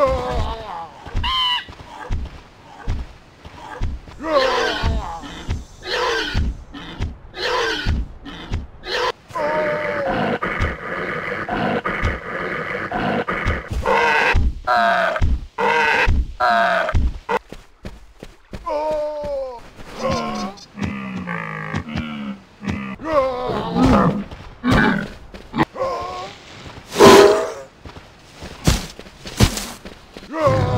Yeah! No!